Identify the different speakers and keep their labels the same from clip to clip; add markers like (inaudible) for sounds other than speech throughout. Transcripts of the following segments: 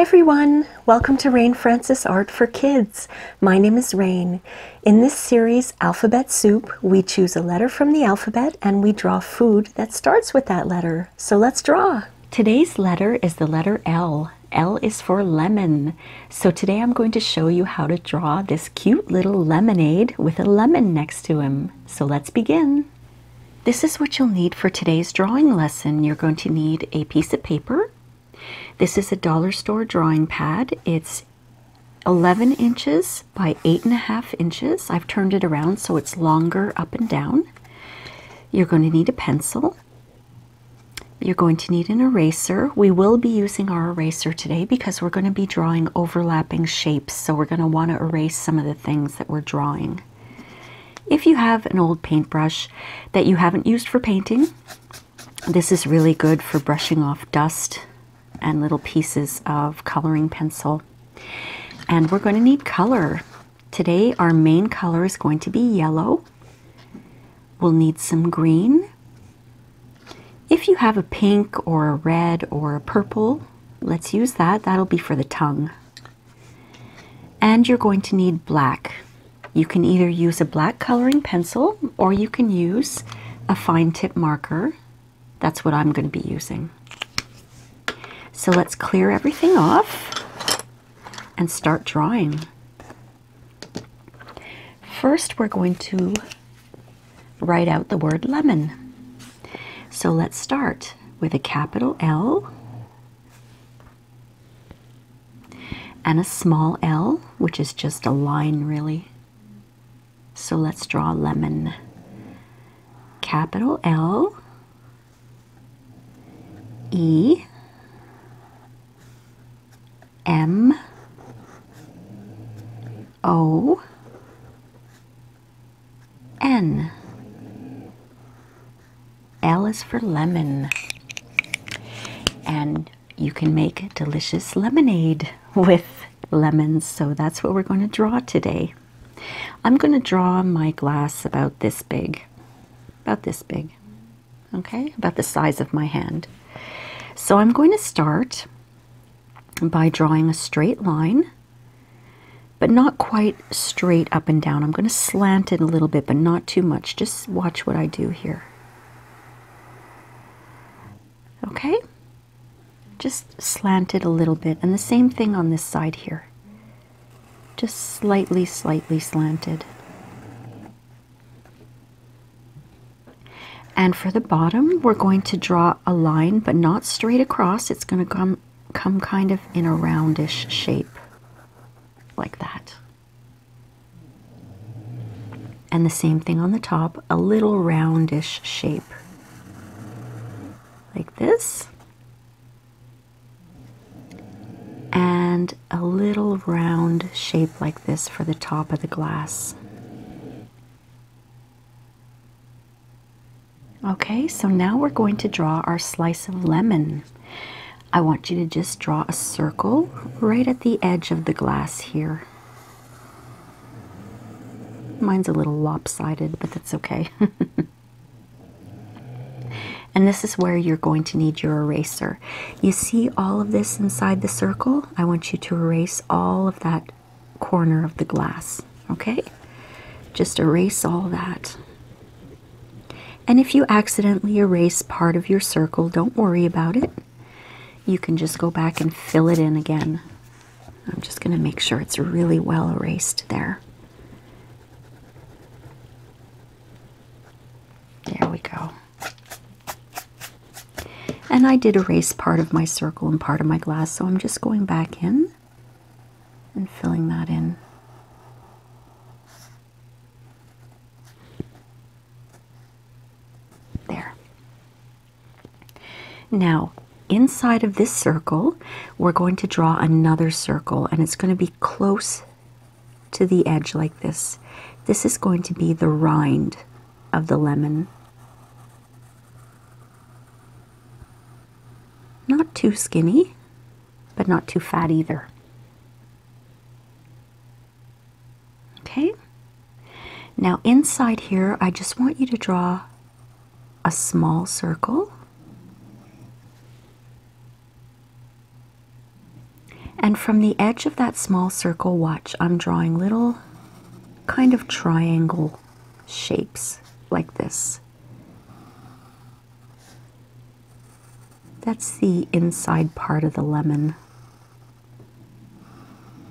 Speaker 1: Hi everyone, welcome to Rain Frances Art for Kids. My name is Rain. In this series, Alphabet Soup, we choose a letter from the alphabet and we draw food that starts with that letter. So let's draw. Today's letter is the letter L. L is for lemon. So today I'm going to show you how to draw this cute little lemonade with a lemon next to him. So let's begin. This is what you'll need for today's drawing lesson. You're going to need a piece of paper. This is a dollar store drawing pad. It's 11 inches by 8.5 inches. I've turned it around so it's longer up and down. You're going to need a pencil. You're going to need an eraser. We will be using our eraser today because we're going to be drawing overlapping shapes. So we're going to want to erase some of the things that we're drawing. If you have an old paintbrush that you haven't used for painting, this is really good for brushing off dust and little pieces of coloring pencil. And we're going to need color. Today our main color is going to be yellow. We'll need some green. If you have a pink or a red or a purple, let's use that. That'll be for the tongue. And you're going to need black. You can either use a black coloring pencil or you can use a fine tip marker. That's what I'm going to be using. So let's clear everything off and start drawing. First, we're going to write out the word lemon. So let's start with a capital L and a small L, which is just a line really. So let's draw lemon. Capital L, E, for lemon. And you can make delicious lemonade (laughs) with lemons. So that's what we're going to draw today. I'm going to draw my glass about this big, about this big, okay, about the size of my hand. So I'm going to start by drawing a straight line, but not quite straight up and down. I'm going to slant it a little bit, but not too much. Just watch what I do here. Okay? Just slant it a little bit. And the same thing on this side here just slightly, slightly slanted. And for the bottom, we're going to draw a line, but not straight across. It's going to come, come kind of in a roundish shape, like that. And the same thing on the top, a little roundish shape, like this. And a little round shape like this for the top of the glass. Okay, so now we're going to draw our slice of lemon. I want you to just draw a circle right at the edge of the glass here. Mine's a little lopsided, but that's okay. (laughs) And this is where you're going to need your eraser. You see all of this inside the circle? I want you to erase all of that corner of the glass, okay? Just erase all that. And if you accidentally erase part of your circle, don't worry about it. You can just go back and fill it in again. I'm just going to make sure it's really well erased there we go. And I did erase part of my circle and part of my glass, so I'm just going back in and filling that in. There. Now, inside of this circle, we're going to draw another circle, and it's going to be close to the edge like this. This is going to be the rind of the lemon. Not too skinny, but not too fat either. Okay? Now inside here, I just want you to draw a small circle. And from the edge of that small circle, watch, I'm drawing little kind of triangle shapes like this. That's the inside part of the lemon.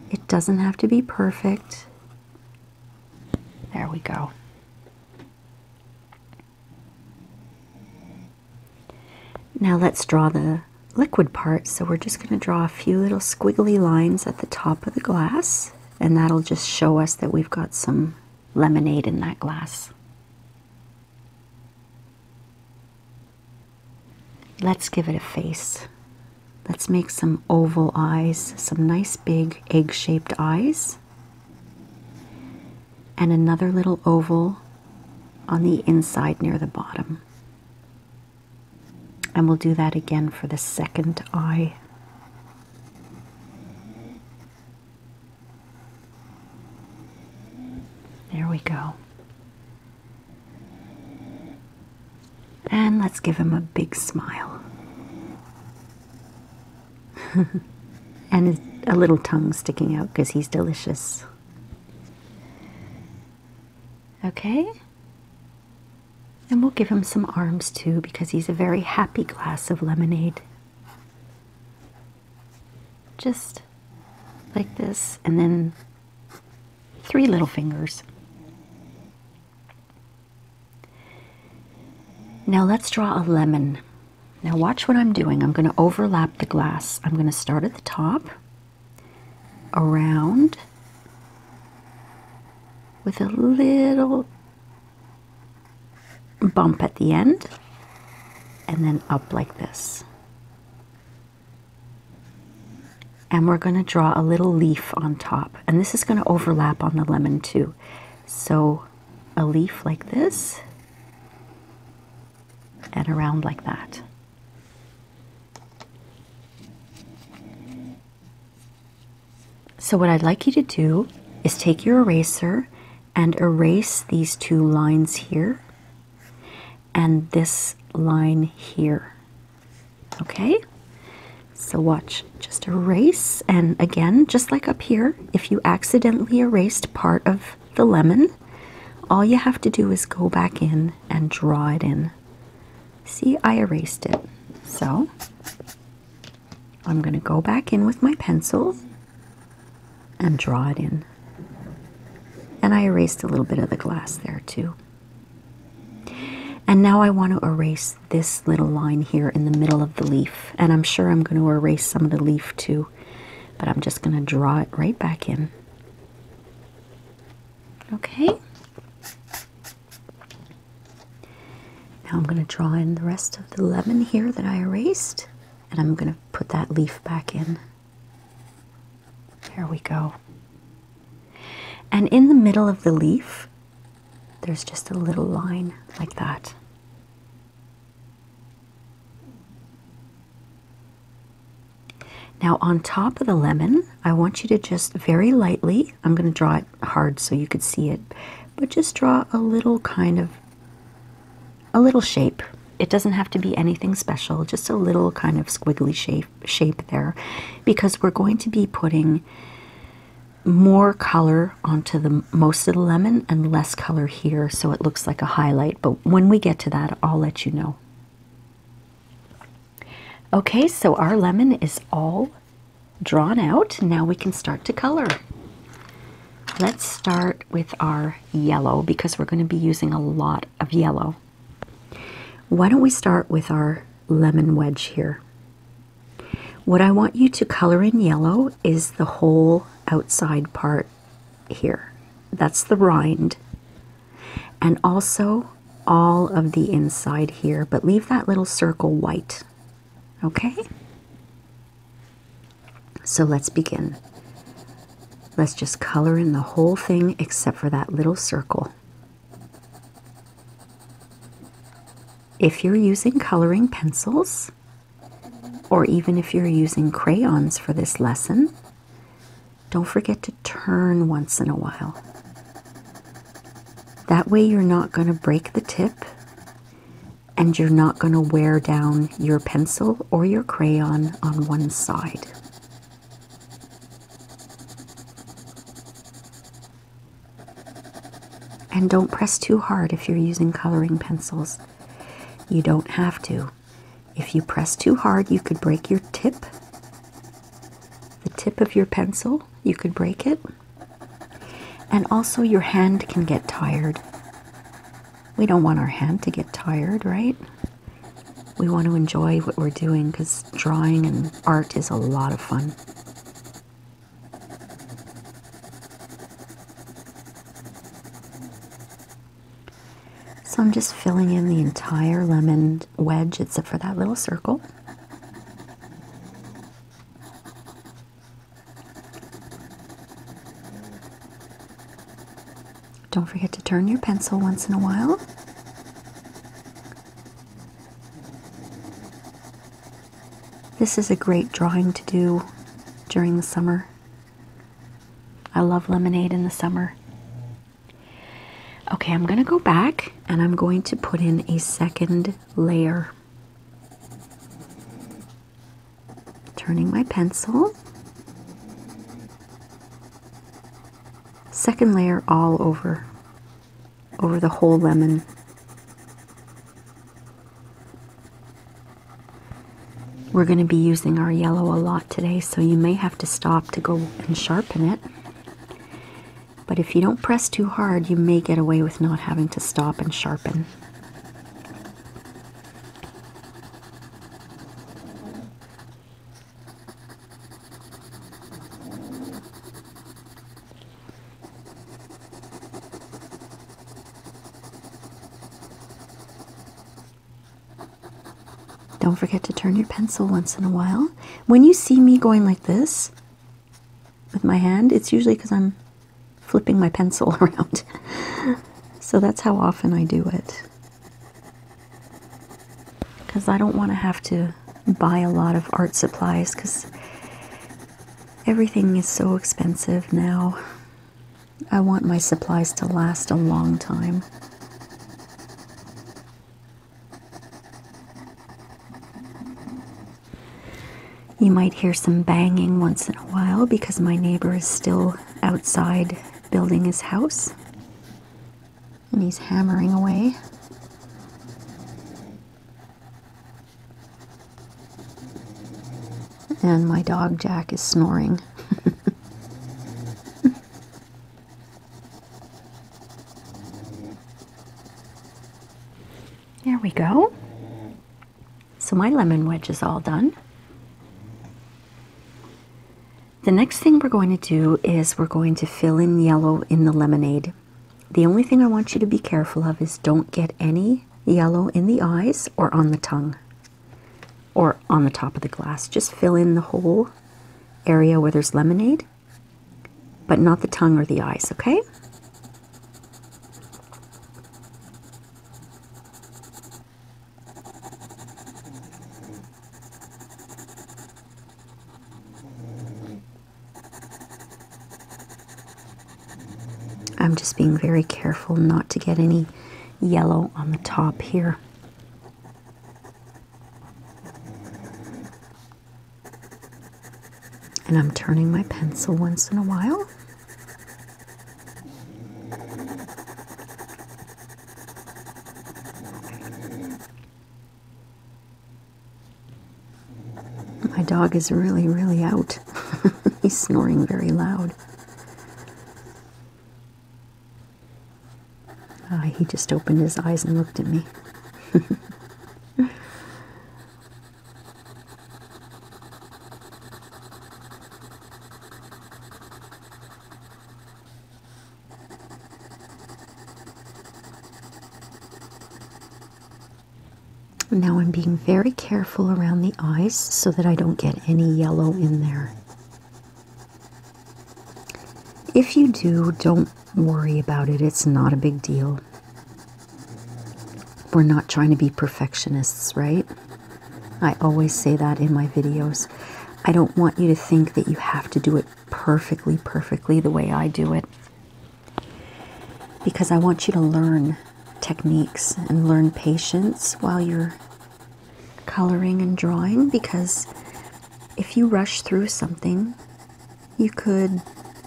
Speaker 1: It doesn't have to be perfect. There we go. Now let's draw the liquid part. So we're just going to draw a few little squiggly lines at the top of the glass, and that'll just show us that we've got some lemonade in that glass. Let's give it a face. Let's make some oval eyes, some nice big egg-shaped eyes, and another little oval on the inside near the bottom. And we'll do that again for the second eye. There we go. And let's give him a big smile. (laughs) and a little tongue sticking out because he's delicious. Okay? And we'll give him some arms too because he's a very happy glass of lemonade. Just like this, and then three little fingers. Now let's draw a lemon. Now watch what I'm doing. I'm going to overlap the glass. I'm going to start at the top, around, with a little bump at the end, and then up like this. And we're going to draw a little leaf on top. And this is going to overlap on the lemon too. So a leaf like this, and around like that. So what I'd like you to do is take your eraser and erase these two lines here and this line here. Okay? So watch, just erase, and again, just like up here, if you accidentally erased part of the lemon, all you have to do is go back in and draw it in. See, I erased it. So, I'm going to go back in with my pencil and draw it in. And I erased a little bit of the glass there too. And now I want to erase this little line here in the middle of the leaf. And I'm sure I'm going to erase some of the leaf too, but I'm just going to draw it right back in. Okay. Now I'm going to draw in the rest of the lemon here that I erased, and I'm going to put that leaf back in. There we go. And in the middle of the leaf, there's just a little line like that. Now on top of the lemon, I want you to just very lightly, I'm going to draw it hard so you could see it, but just draw a little kind of, a little shape. It doesn't have to be anything special, just a little kind of squiggly shape, shape there, because we're going to be putting more color onto the most of the lemon and less color here so it looks like a highlight. But when we get to that, I'll let you know. Okay, so our lemon is all drawn out. Now we can start to color. Let's start with our yellow because we're going to be using a lot of yellow. Why don't we start with our lemon wedge here? What I want you to color in yellow is the whole outside part here. That's the rind. And also all of the inside here, but leave that little circle white. Okay? So let's begin. Let's just color in the whole thing except for that little circle. If you're using coloring pencils, or even if you're using crayons for this lesson, don't forget to turn once in a while. That way, you're not going to break the tip and you're not going to wear down your pencil or your crayon on one side. And don't press too hard if you're using coloring pencils. You don't have to. If you press too hard, you could break your tip. The tip of your pencil, you could break it. And also, your hand can get tired. We don't want our hand to get tired, right? We want to enjoy what we're doing because drawing and art is a lot of fun. So I'm just filling in the entire lemon wedge except for that little circle. Don't forget to turn your pencil once in a while. This is a great drawing to do during the summer. I love lemonade in the summer. Okay, I'm going to go back and I'm going to put in a second layer. Turning my pencil. Second layer all over, over the whole lemon. We're going to be using our yellow a lot today, so you may have to stop to go and sharpen it. If you don't press too hard, you may get away with not having to stop and sharpen. Don't forget to turn your pencil once in a while. When you see me going like this with my hand, it's usually because I'm flipping my pencil (laughs) around. so that's how often I do it. Because I don't want to have to buy a lot of art supplies because everything is so expensive now. I want my supplies to last a long time. You might hear some banging once in a while because my neighbor is still outside building his house. And he's hammering away. And my dog Jack is snoring. (laughs) there we go. So my lemon wedge is all done. The next thing we're going to do is we're going to fill in yellow in the lemonade. The only thing I want you to be careful of is don't get any yellow in the eyes or on the tongue or on the top of the glass. Just fill in the whole area where there's lemonade, but not the tongue or the eyes, okay? I'm just being very careful not to get any yellow on the top here. And I'm turning my pencil once in a while. My dog is really, really out. (laughs) He's snoring very loud. Uh, he just opened his eyes and looked at me. Now I'm being very careful around the eyes so that I don't get any yellow in there. If you do, don't worry about it. It's not a big deal. We're not trying to be perfectionists, right? I always say that in my videos. I don't want you to think that you have to do it perfectly, perfectly the way I do it. Because I want you to learn techniques and learn patience while you're coloring and drawing because if you rush through something, you could,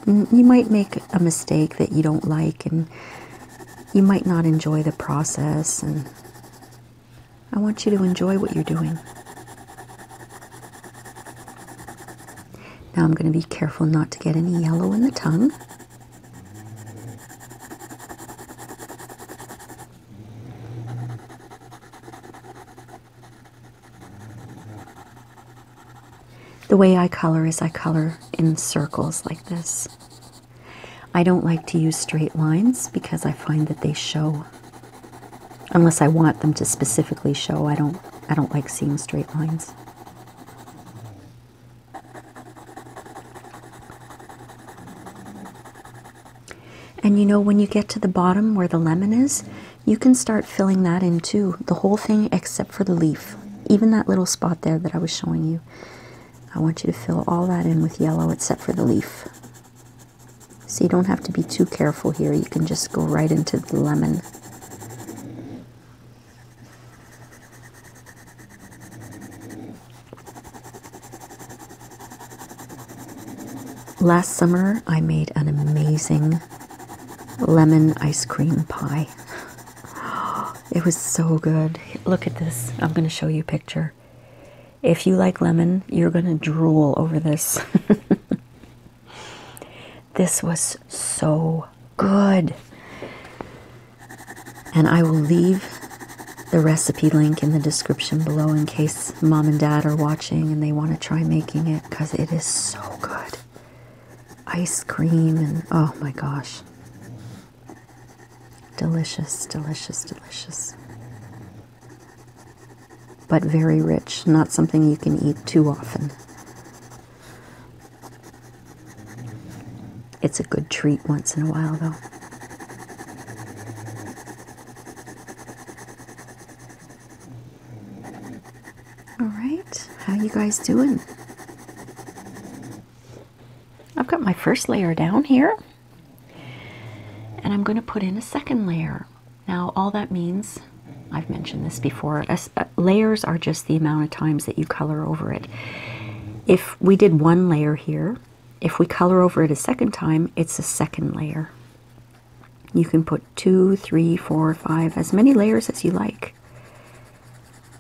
Speaker 1: you might make a mistake that you don't like and you might not enjoy the process, and I want you to enjoy what you're doing. Now I'm going to be careful not to get any yellow in the tongue. The way I color is I color in circles like this. I don't like to use straight lines because I find that they show. Unless I want them to specifically show, I don't I don't like seeing straight lines. And you know, when you get to the bottom where the lemon is, you can start filling that in too. The whole thing except for the leaf. Even that little spot there that I was showing you. I want you to fill all that in with yellow except for the leaf. So you don't have to be too careful here. You can just go right into the lemon. Last summer, I made an amazing lemon ice cream pie. (gasps) It was so good. Look at this. I'm going to show you a picture. If you like lemon, you're going to drool over this. (laughs) this was so good. And I will leave the recipe link in the description below in case mom and dad are watching and they want to try making it because it is so good. Ice cream and oh my gosh. Delicious, delicious, delicious but very rich, not something you can eat too often. It's a good treat once in a while, though. All right, how you guys doing? I've got my first layer down here, and I'm going to put in a second layer. Now, all that means I've mentioned this before. Uh, layers are just the amount of times that you color over it. If we did one layer here, if we color over it a second time, it's a second layer. You can put two, three, four, five, as many layers as you like.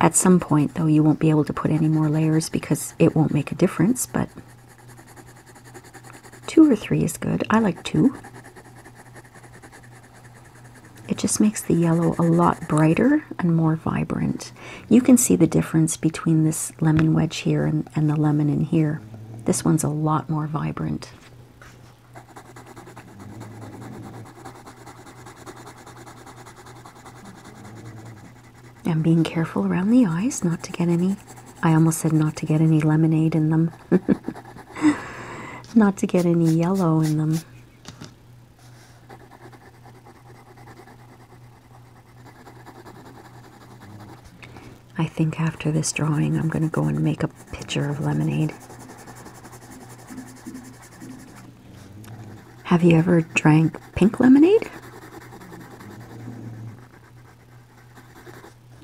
Speaker 1: At some point, though, you won't be able to put any more layers because it won't make a difference, but two or three is good. I like two. It just makes the yellow a lot brighter and more vibrant. You can see the difference between this lemon wedge here and, and the lemon in here. This one's a lot more vibrant. I'm being careful around the eyes not to get any, I almost said not to get any lemonade in them. (laughs) not to get any yellow in them. I think after this drawing, I'm going to go and make a pitcher of lemonade. Have you ever drank pink lemonade?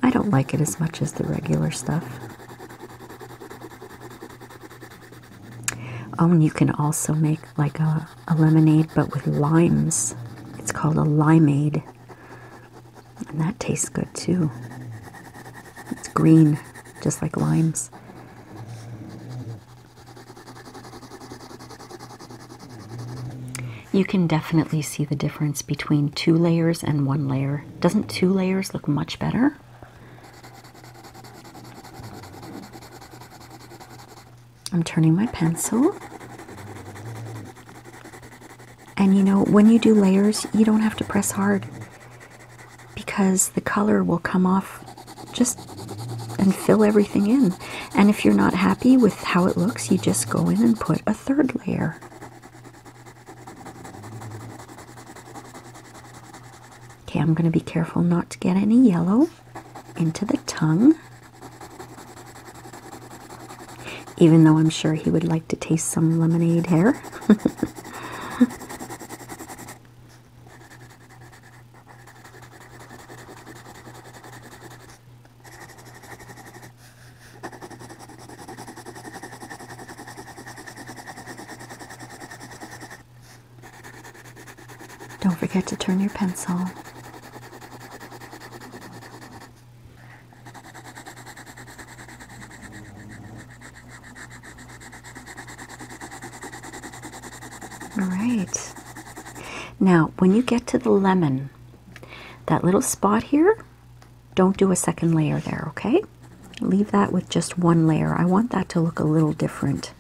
Speaker 1: I don't like it as much as the regular stuff. Oh, and you can also make like a, a lemonade but with limes. It's called a limeade. And that tastes good too It's green, just like limes. You can definitely see the difference between two layers and one layer. Doesn't two layers look much better? I'm turning my pencil. And you know, when you do layers, you don't have to press hard because the color will come off just and fill everything in. And if you're not happy with how it looks, you just go in and put a third layer. I'm going to be careful not to get any yellow into the tongue. Even though I'm sure he would like to taste some lemonade here. (laughs) Don't forget to turn your pencil.
Speaker 2: All right. Now, when you get to the lemon, that little spot here, don't do a second layer there, okay? Leave that with just one layer. I want that to look a little different.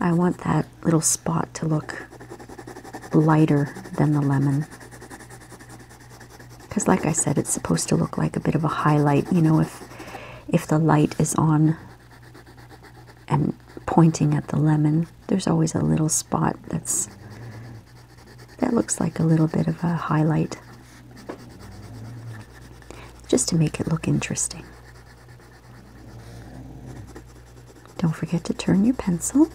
Speaker 2: I want that little spot to look lighter than the lemon. Because like I said, it's supposed to look like a bit of a highlight. You know, if, if the light is on and pointing at the lemon, there's always a little spot that's that looks like a little bit of a highlight just to make it look interesting. Don't forget to turn your pencil.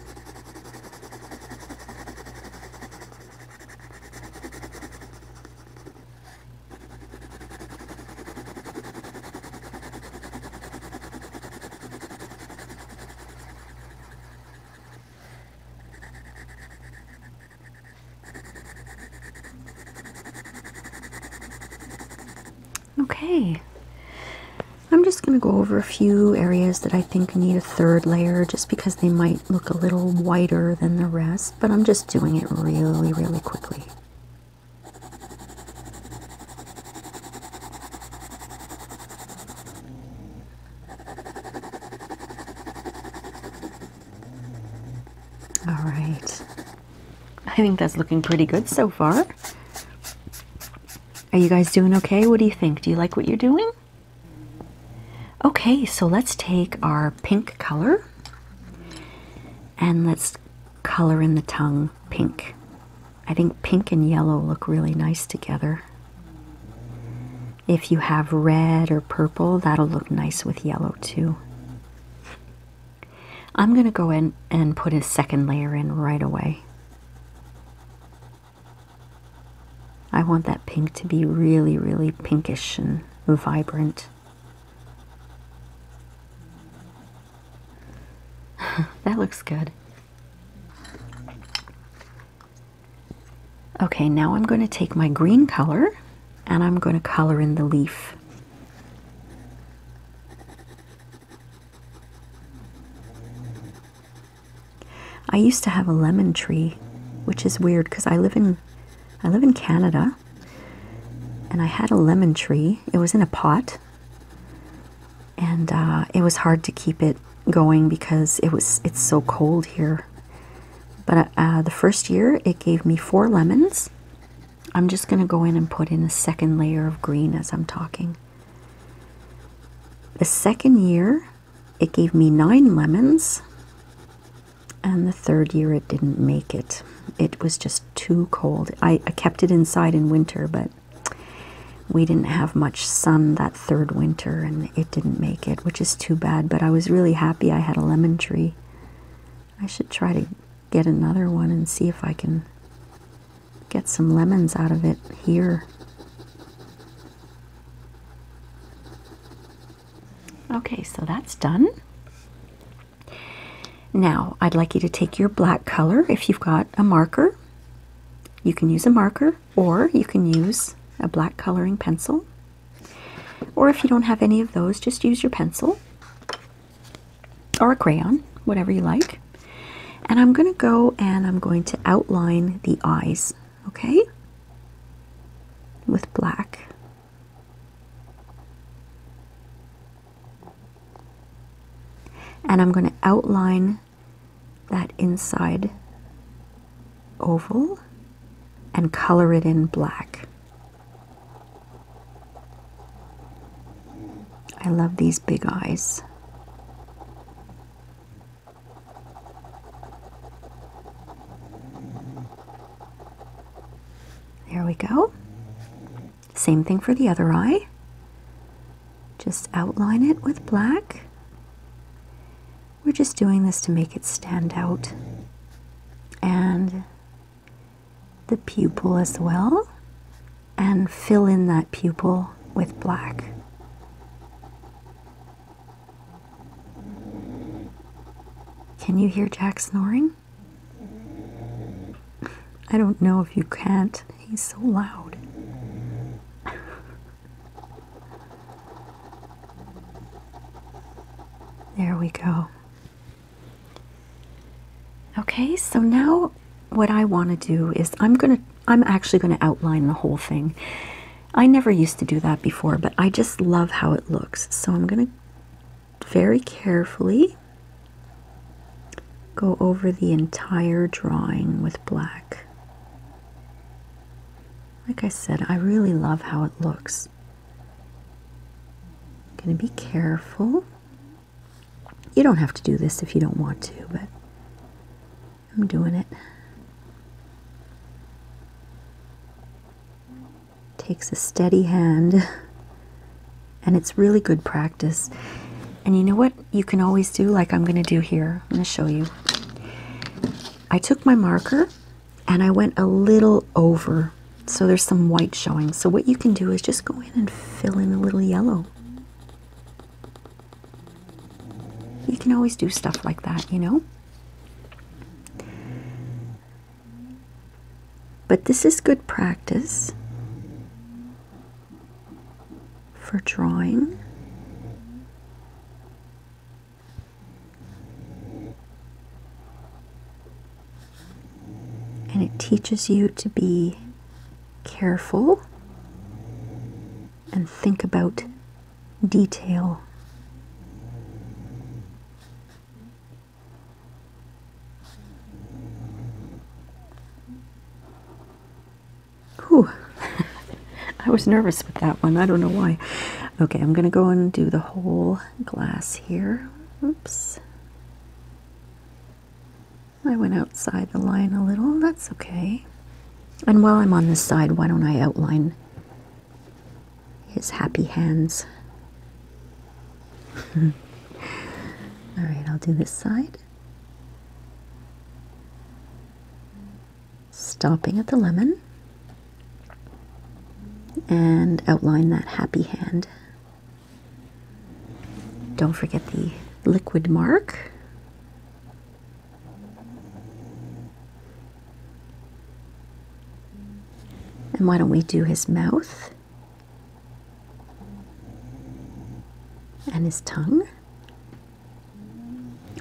Speaker 2: Okay, I'm just going to go over a few areas that I think need a third layer just because they might look a little whiter than the rest, but I'm just doing it really, really quickly. All right. I think that's looking pretty good so far. Are you guys doing okay? What do you think? Do you like what you're doing? Okay, so let's take our pink color and let's color in the tongue pink. I think pink and yellow look really nice together. If you have red or purple, that'll look nice with yellow too. I'm going to go in and put a second layer in right away. I want that pink to be really, really pinkish and vibrant. (laughs) that looks good. Okay, now I'm going to take my green color and I'm going to color in the leaf. I used to have a lemon tree, which is weird because I live in I live in Canada and I had a lemon tree. It was in a pot and uh, it was hard to keep it going because it was it's so cold here. But uh, the first year it gave me four lemons. I'm just going to go in and put in a second layer of green as I'm talking. The second year it gave me nine lemons and the third year it didn't make it. It was just too cold. I, I kept it inside in winter, but we didn't have much sun that third winter and it didn't make it, which is too bad. But I was really happy I had a lemon tree. I should try to get another one and see if I can get some lemons out of it here. Okay, so that's done. Now, I'd like you to take your black color if you've got a marker. You can use a marker or you can use a black coloring pencil. Or if you don't have any of those, just use your pencil or a crayon, whatever you like. And I'm going to go and I'm going to outline the eyes, okay? With black. And I'm going to outline that inside oval and color it in black. I love these big eyes. There we go. Same thing for the other eye. Just outline it with black. We're just doing this to make it stand out. And the pupil as well. And fill in that pupil with black. Can you hear Jack snoring? I don't know if you can't. He's so loud. (laughs) There we go. Okay, so now what I want to do is I'm going to I'm actually going to outline the whole thing. I never used to do that before, but I just love how it looks. So I'm going to very carefully go over the entire drawing with black. Like I said, I really love how it looks. Going to be careful. You don't have to do this if you don't want to, but I'm doing it. Takes a steady hand, and it's really good practice. And you know what you can always do, like I'm going to do here? I'm going to show you. I took my marker and I went a little over, so there's some white showing. So, what you can do is just go in and fill in a little yellow. You can always do stuff like that, you know? But this is good practice for drawing. And it teaches you to be careful and think about detail. Whew. I was nervous with that one. I don't know why. Okay, I'm going to go and do the whole glass here. Oops. I went outside the line a little. That's okay. And while I'm on this side, why don't I outline his happy hands? (laughs) All right, I'll do this side. Stopping at the lemon and outline that happy hand. Don't forget the liquid mark. And why don't we do his mouth and his tongue?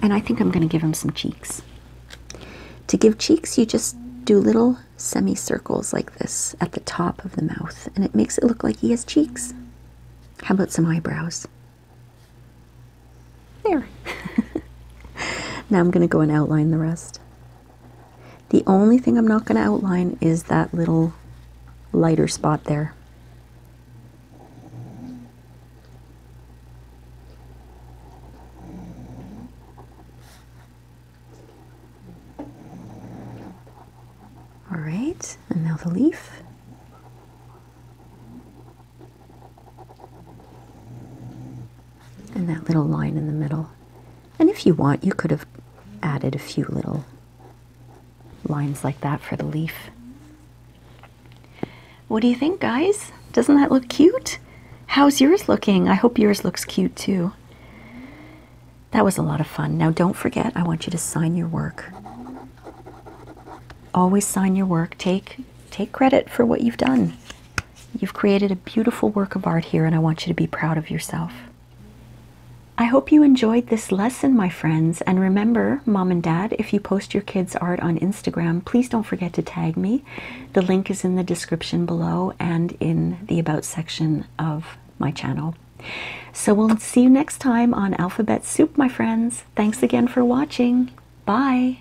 Speaker 2: And I think I'm going to give him some cheeks. To give cheeks, you just do little semicircles like this at the top of the mouth, and it makes it look like he has cheeks. How about some eyebrows? There. (laughs) now I'm going to go and outline the rest. The only thing I'm not going to outline is that little lighter spot there. All right, and now the leaf. And that little line in the middle. And if you want, you could have added a few little lines like that for the leaf. What do you think, guys? Doesn't that look cute? How's yours looking? I hope yours looks cute too. That was a lot of fun. Now, don't forget, I want you to sign your work. Always sign your work. Take, take credit for what you've done. You've created a beautiful work of art here, and I want you to be proud of yourself. I hope you enjoyed this lesson, my friends. And remember, mom and dad, if you post your kids' art on Instagram, please don't forget to tag me. The link is in the description below and in the About section of my channel. So we'll see you next time on Alphabet Soup, my friends. Thanks again for watching. Bye.